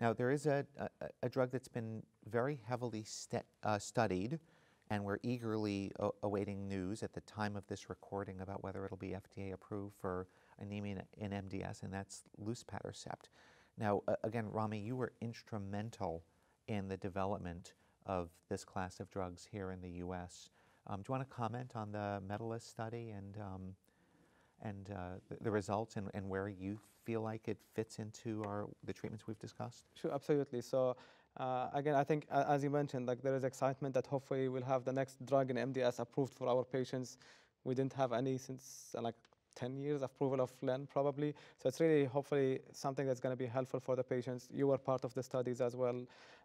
Now, there is a, a, a drug that's been very heavily uh, studied, and we're eagerly awaiting news at the time of this recording about whether it'll be FDA approved for anemia in MDS, and that's luspatercept. Now, uh, again, Rami, you were instrumental in the development of this class of drugs here in the U.S. Um, do you want to comment on the Medalist study and um, and uh, the, the, results and, and where you feel like it fits into our the treatments we've discussed? Sure, absolutely. So uh, again, I think uh, as you mentioned, like there is excitement that hopefully we'll have the next drug in MDS approved for our patients. We didn't have any since uh, like 10 years approval of LEN probably. So it's really hopefully something that's going to be helpful for the patients. You were part of the studies as well.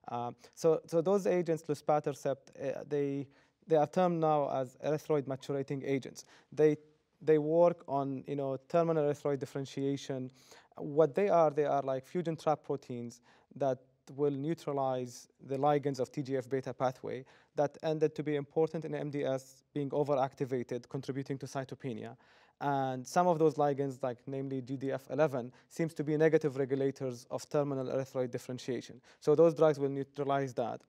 Uh, so, so those agents, luspatercept, uh, they, they are termed now as erythroid maturating agents. They they work on you know terminal erythroid differentiation. What they are, they are like fusion trap proteins that will neutralize the ligands of TGF beta pathway that ended to be important in MDS being overactivated, contributing to cytopenia. And some of those ligands, like namely GDF11, seems to be negative regulators of terminal erythroid differentiation. So those drugs will neutralize that.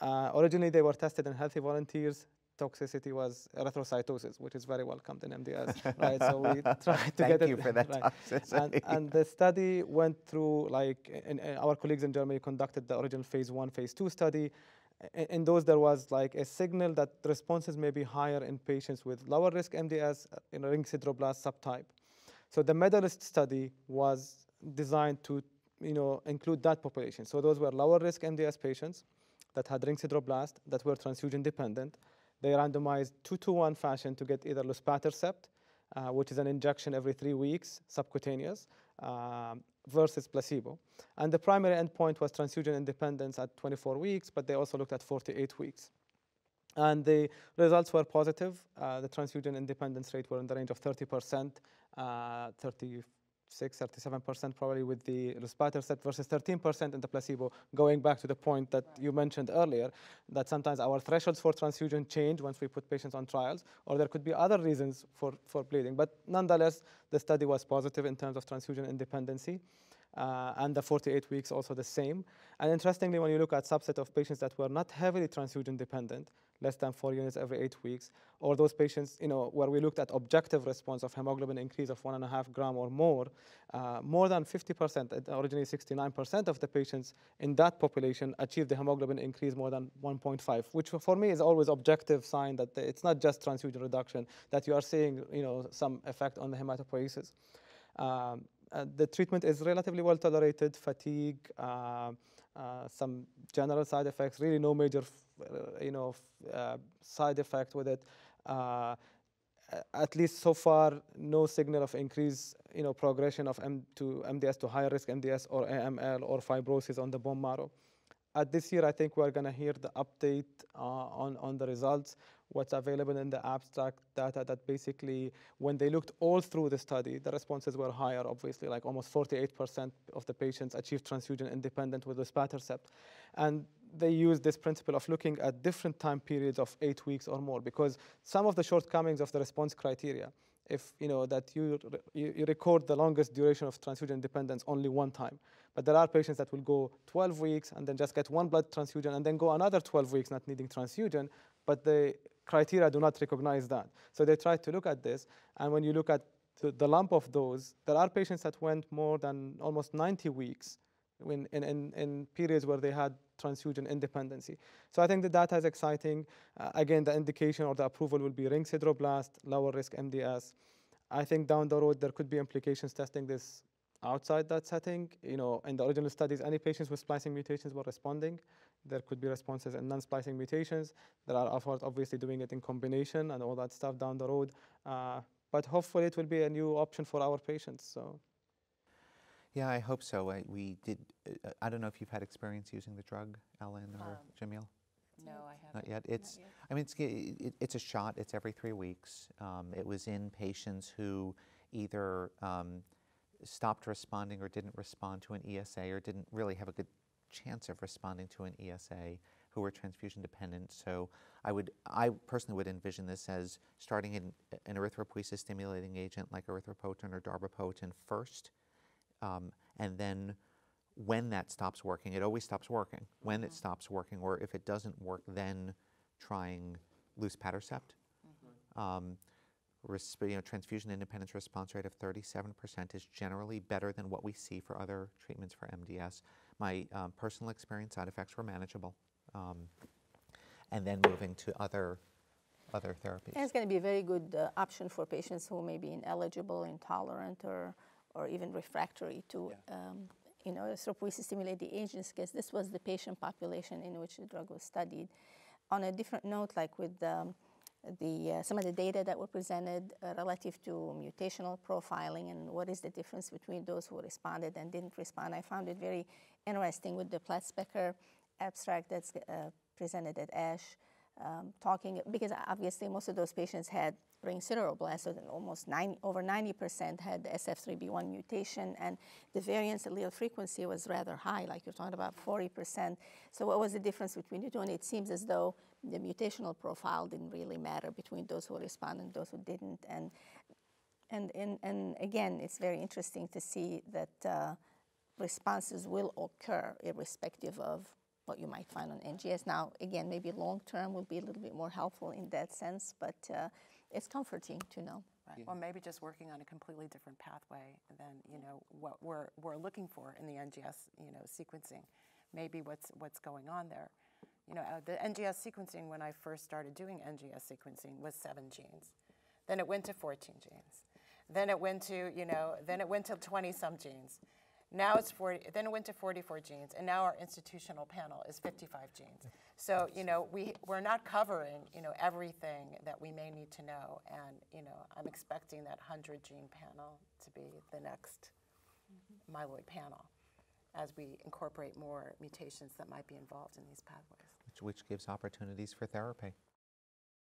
Uh, originally, they were tested in healthy volunteers toxicity was erythrocytosis, which is very welcomed in MDS, right? So we tried to get it. you for that right. And, and, the study went through, like, in, in our colleagues in Germany conducted the original phase one, phase two study. In, in those, there was like a signal that responses may be higher in patients with lower risk MDS uh, in ring sideroblast subtype. So the medalist study was designed to, you know, include that population. So those were lower risk MDS patients that had ring sideroblast that were transfusion dependent they randomized two to one fashion to get either luspatercept, uh, which is an injection every three weeks, subcutaneous, uh, versus placebo. And the primary endpoint was transfusion independence at 24 weeks, but they also looked at 48 weeks. And the results were positive. Uh, the transfusion independence rate were in the range of 30%, uh, 30 6, 37% probably with the luspatercept versus 13% in the placebo, going back to the point that you mentioned earlier, that sometimes our thresholds for transfusion change once we put patients on trials, or there could be other reasons for, for bleeding. But nonetheless, the study was positive in terms of transfusion independency. Uh, and the 48 weeks also the same. And interestingly, when you look at subset of patients that were not heavily transfusion dependent, less than four units every eight weeks, or those patients, you know, where we looked at objective response of hemoglobin increase of one and a half gram or more, uh, more than 50%, originally 69% of the patients in that population achieved the hemoglobin increase more than 1.5, which for me is always objective sign that it's not just transfusion reduction, that you are seeing, you know, some effect on the hematopoiesis. Um, the treatment is relatively well tolerated, fatigue, uh, uh, some general side effects, really no major, uh, you know, uh, side effect with it. Uh, at least so far, no signal of increased, you know, progression of M to MDS to high risk MDS or AML or fibrosis on the bone marrow at this year, I think we're going to hear the update uh, on, on the results, what's available in the abstract data that basically, when they looked all through the study, the responses were higher, obviously, like almost 48% of the patients achieved transfusion independent with luspatercept. And they used this principle of looking at different time periods of eight weeks or more, because some of the shortcomings of the response criteria, if you know that you, you, you record the longest duration of transfusion independence only one time. But there are patients that will go 12 weeks and then just get one blood transfusion and then go another 12 weeks not needing transfusion, but the criteria do not recognize that. So they try to look at this, and when you look at the, the lump of those, there are patients that went more than almost 90 weeks in, in, in periods where they had transfusion independency. So I think the data is exciting. Uh, again, the indication or the approval will be ring sideroblast, lower risk MDS. I think down the road there could be implications testing this outside that setting. You know, in the original studies, any patients with splicing mutations were responding. There could be responses in non-splicing mutations. There are efforts obviously doing it in combination and all that stuff down the road. Uh, but hopefully it will be a new option for our patients. So. Yeah, I hope so. I, we did. Uh, I don't know if you've had experience using the drug, Ellen or um, Jamil. No, I haven't. Not yet. It's. Not yet. I mean, it's it, it's a shot. It's every three weeks. Um, it was in patients who either um, stopped responding or didn't respond to an ESA or didn't really have a good chance of responding to an ESA who were transfusion dependent. So I would, I personally would envision this as starting an, an erythropoiesis stimulating agent like erythropoietin or darbepoetin first, um, and then when that stops working. It always stops working. When it stops working, or if it doesn't work, then trying luspatercept. Um, res- you know, transfusion independence response rate of 37% is generally better than what we see for other treatments for MDS. My um, personal experience, side effects were manageable. Um, and then moving to other other therapies. And it's going to be a very good uh, option for patients who may be ineligible, intolerant, or, or even refractory to, um, you know, erythropoiesis-stimulating agents, because this was the patient population in which the drug was studied. On a different note, like with um, the, uh, some of the data that were presented uh, relative to mutational profiling and what is the difference between those who responded and didn't respond, I found it very interesting with the Platzbecker abstract that's uh, presented at ASH um, talking because obviously most of those patients had ring sideroblasts, so almost 90, over 90% had the SF3B1 mutation, and the variance allele frequency was rather high, like you're talking about 40%. So what was the difference between the two? And it seems as though the mutational profile didn't really matter between those who responded and those who didn't. And and and, and again, it's very interesting to see that uh, responses will occur irrespective of what you might find on NGS. Now, again, maybe long term will be a little bit more helpful in that sense, but uh, it's comforting to know. Right. Well, maybe just working on a completely different pathway than you know what we're we're looking for in the NGS you know sequencing. Maybe what's what's going on there. You know, uh, the NGS sequencing when I first started doing NGS sequencing was seven genes. Then it went to 14 genes. Then it went to you know then it went to 20 some genes. Now it's 40, then it went to 44 genes, and now our institutional panel is 55 genes. So, you know, we, we're not covering, you know, everything that we may need to know, and, you know, I'm expecting that 100 gene panel to be the next myeloid panel as we incorporate more mutations that might be involved in these pathways. which, which gives opportunities for therapy.